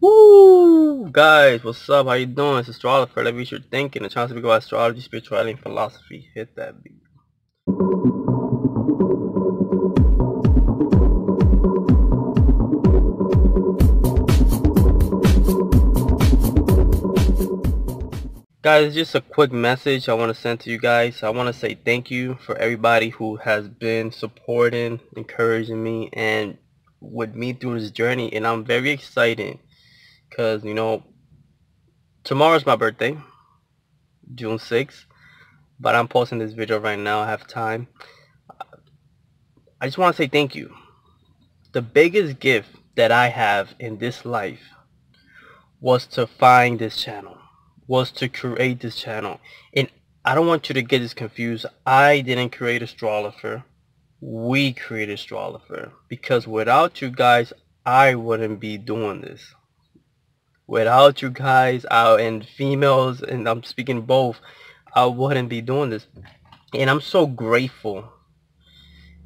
Woo! Guys, what's up? How you doing? It's Astrolopher. Let me your thinking. A chance to speak about astrology, spirituality, and philosophy. Hit that beat. Guys, just a quick message I want to send to you guys. I want to say thank you for everybody who has been supporting, encouraging me, and with me through this journey. And I'm very excited because, you know, tomorrow's my birthday, June 6th. But I'm posting this video right now. I have time. I just want to say thank you. The biggest gift that I have in this life was to find this channel was to create this channel. And I don't want you to get this confused. I didn't create Astrolopher. We created Astrolopher. Because without you guys, I wouldn't be doing this. Without you guys, out and females, and I'm speaking both, I wouldn't be doing this. And I'm so grateful.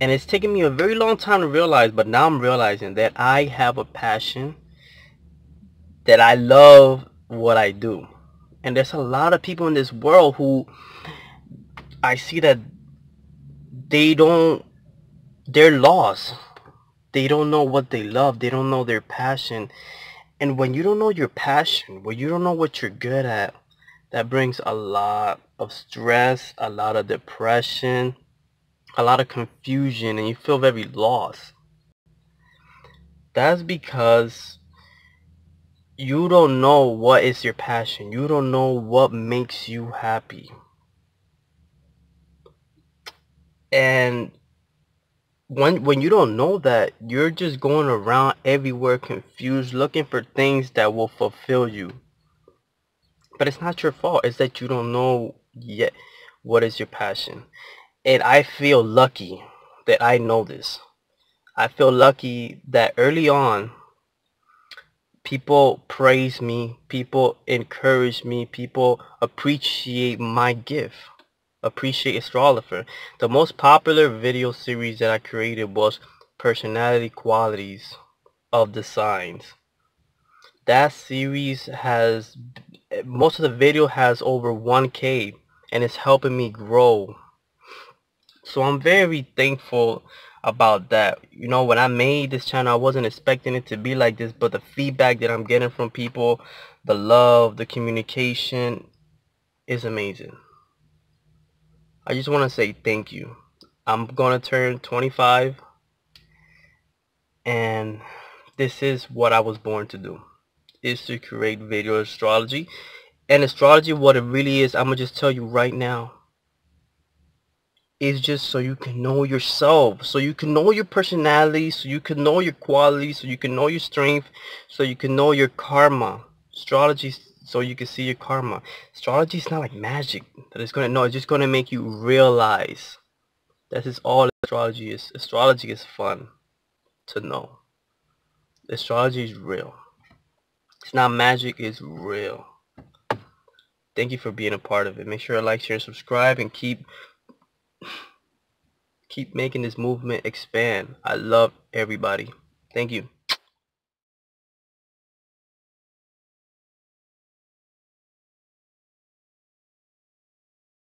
And it's taken me a very long time to realize, but now I'm realizing that I have a passion that I love what I do and there's a lot of people in this world who I see that they don't they're lost they don't know what they love they don't know their passion and when you don't know your passion when you don't know what you're good at that brings a lot of stress a lot of depression a lot of confusion and you feel very lost that's because you don't know what is your passion. You don't know what makes you happy. And when when you don't know that, you're just going around everywhere confused looking for things that will fulfill you. But it's not your fault. It's that you don't know yet what is your passion. And I feel lucky that I know this. I feel lucky that early on people praise me, people encourage me, people appreciate my gift, appreciate Astrolopher. The most popular video series that I created was personality qualities of the signs. That series has, most of the video has over 1k and it's helping me grow. So I'm very thankful about that. You know, when I made this channel, I wasn't expecting it to be like this, but the feedback that I'm getting from people, the love, the communication is amazing. I just want to say thank you. I'm going to turn 25 and this is what I was born to do is to create video astrology and astrology what it really is I'm gonna just tell you right now is just so you can know yourself, so you can know your personality, so you can know your qualities, so you can know your strength, so you can know your karma. Astrology, so you can see your karma. Astrology is not like magic that is gonna no, it's just gonna make you realize. That is all astrology is. Astrology is fun to know. Astrology is real. It's not magic, it's real. Thank you for being a part of it. Make sure to like, share, and subscribe, and keep keep making this movement expand. I love everybody. Thank you.